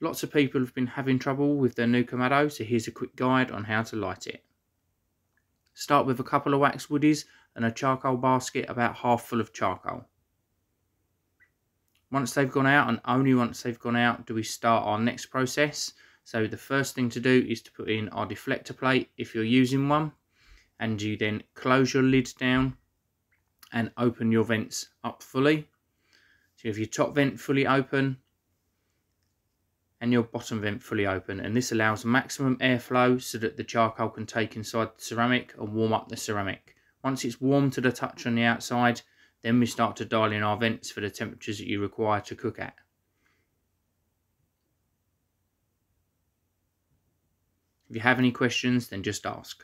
Lots of people have been having trouble with their new Kamado, so here's a quick guide on how to light it. Start with a couple of wax woodies and a charcoal basket about half full of charcoal. Once they've gone out and only once they've gone out do we start our next process. So the first thing to do is to put in our deflector plate if you're using one and you then close your lid down and open your vents up fully. So have your top vent fully open and your bottom vent fully open and this allows maximum airflow so that the charcoal can take inside the ceramic and warm up the ceramic. Once it's warm to the touch on the outside then we start to dial in our vents for the temperatures that you require to cook at. If you have any questions then just ask.